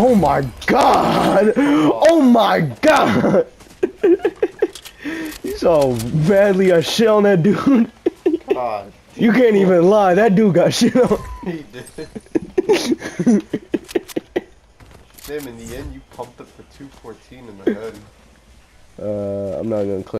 Oh my god! Oh my god! you so badly a shit on that dude. God, You can't even lie, that dude got shit on. he did. Damn, in the end, you pumped up for 214 in the head. Uh, I'm not gonna click.